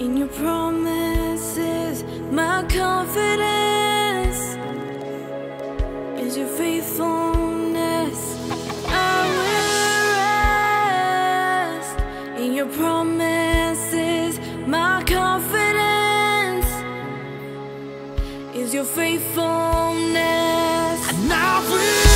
In your promises, my confidence is your faithfulness. I will rest in your promises, my confidence is your faithfulness. And I will.